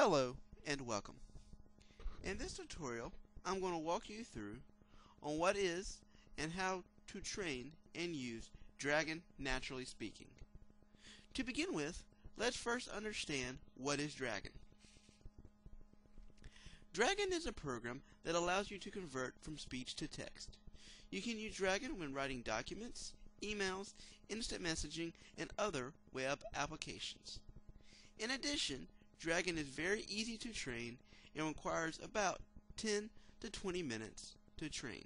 Hello and welcome. In this tutorial, I'm going to walk you through on what is and how to train and use Dragon NaturallySpeaking. To begin with, let's first understand what is Dragon. Dragon is a program that allows you to convert from speech to text. You can use Dragon when writing documents, emails, instant messaging, and other web applications. In addition, Dragon is very easy to train and requires about 10 to 20 minutes to train.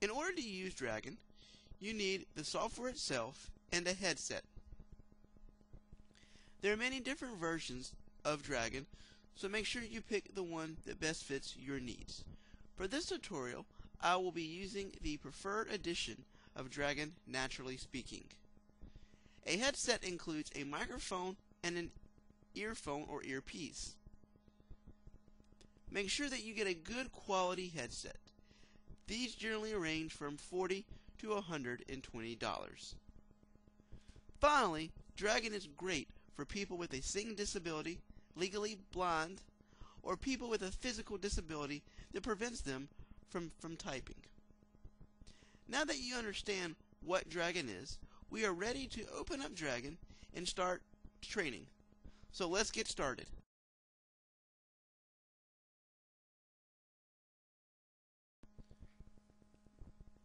In order to use Dragon, you need the software itself and a headset. There are many different versions of Dragon, so make sure you pick the one that best fits your needs. For this tutorial, I will be using the preferred edition of Dragon NaturallySpeaking. A headset includes a microphone and an earphone or earpiece. Make sure that you get a good quality headset. These generally range from 40 to $120. Finally, Dragon is great for people with a seeing disability, legally blind, or people with a physical disability that prevents them from, from typing. Now that you understand what Dragon is, we are ready to open up Dragon and start training. So let's get started.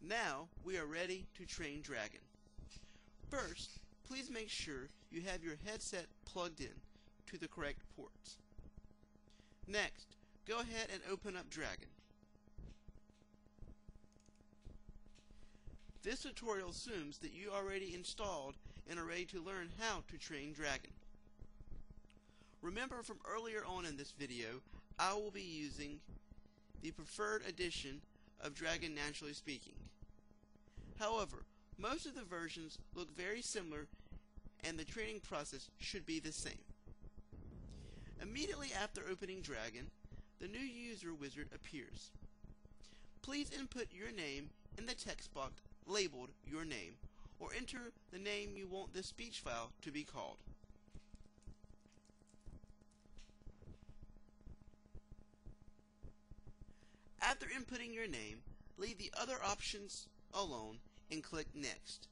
Now we are ready to train Dragon. First, please make sure you have your headset plugged in to the correct ports. Next, go ahead and open up Dragon. This tutorial assumes that you already installed and are ready to learn how to train Dragon. Remember from earlier on in this video, I will be using the preferred edition of Dragon NaturallySpeaking. However, most of the versions look very similar and the training process should be the same. Immediately after opening Dragon, the new user wizard appears. Please input your name in the text box labeled your name, or enter the name you want this speech file to be called. After inputting your name, leave the other options alone and click Next.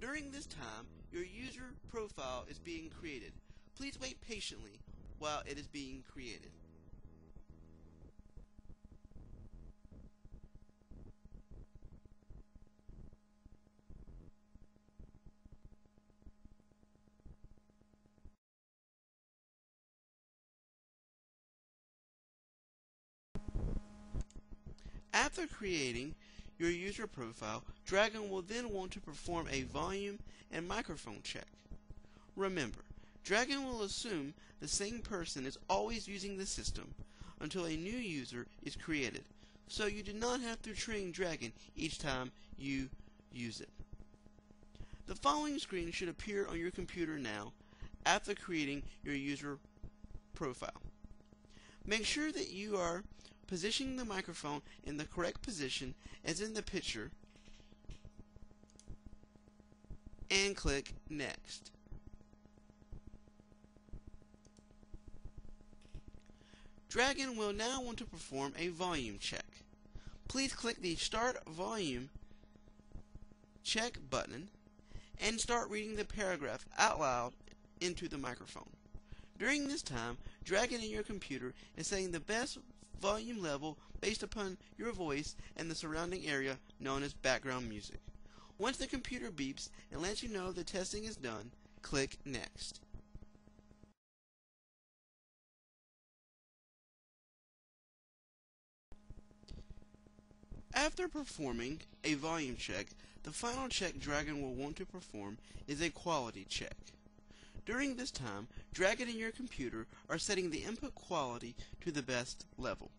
During this time, your user profile is being created. Please wait patiently while it is being created. After creating your user profile, Dragon will then want to perform a volume and microphone check. Remember, Dragon will assume the same person is always using the system until a new user is created, so you do not have to train Dragon each time you use it. The following screen should appear on your computer now after creating your user profile. Make sure that you are positioning the microphone in the correct position as in the picture and click Next. Dragon will now want to perform a volume check. Please click the Start Volume Check button and start reading the paragraph out loud into the microphone. During this time, Dragon in your computer is setting the best volume level based upon your voice and the surrounding area known as background music. Once the computer beeps and lets you know the testing is done, click Next. After performing a volume check, the final check Dragon will want to perform is a quality check. During this time, Dragon and your computer are setting the input quality to the best level.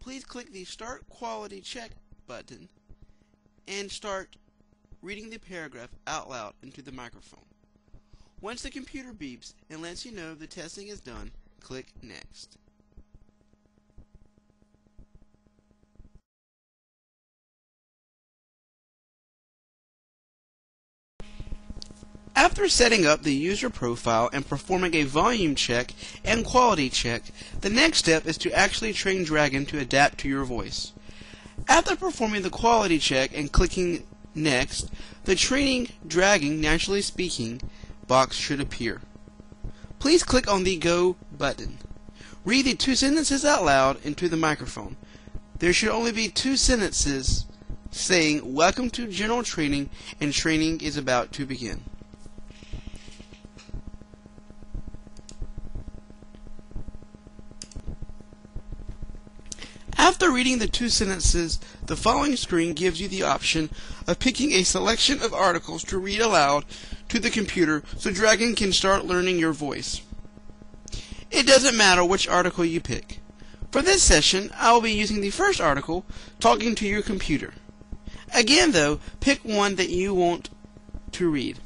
Please click the Start Quality Check button and start reading the paragraph out loud into the microphone. Once the computer beeps and lets you know the testing is done, click Next. After setting up the user profile and performing a volume check and quality check, the next step is to actually train Dragon to adapt to your voice. After performing the quality check and clicking Next, the Training Dragon NaturallySpeaking box should appear. Please click on the Go button. Read the two sentences out loud into the microphone. There should only be two sentences saying, Welcome to General Training and training is about to begin. After reading the two sentences, the following screen gives you the option of picking a selection of articles to read aloud to the computer so Dragon can start learning your voice. It doesn't matter which article you pick. For this session, I will be using the first article, Talking to Your Computer. Again, though, pick one that you want to read.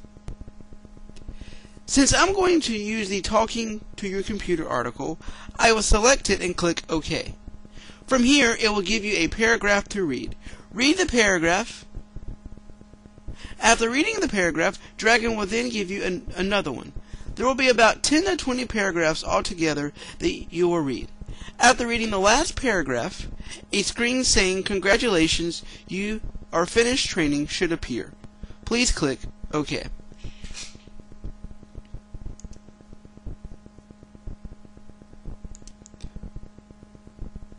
Since I'm going to use the Talking to Your Computer article, I will select it and click OK. From here, it will give you a paragraph to read. Read the paragraph. After reading the paragraph, Dragon will then give you an, another one. There will be about 10 to 20 paragraphs altogether that you will read. After reading the last paragraph, a screen saying congratulations, you are finished training should appear. Please click OK.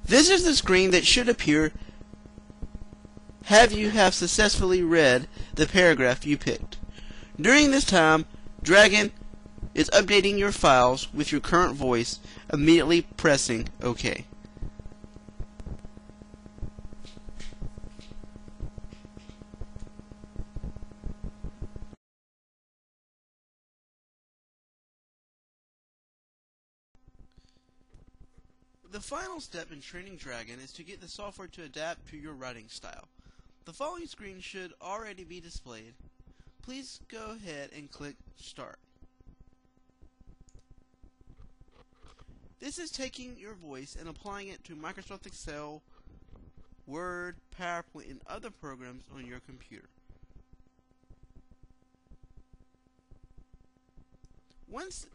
This is the screen that should appear have you have successfully read the paragraph you picked. During this time, Dragon is updating your files with your current voice, immediately pressing OK. The final step in training Dragon is to get the software to adapt to your writing style. The following screen should already be displayed. Please go ahead and click Start. This is taking your voice and applying it to Microsoft Excel, Word, PowerPoint, and other programs on your computer. Once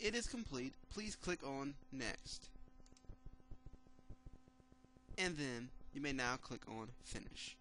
it is complete, please click on Next and then you may now click on finish.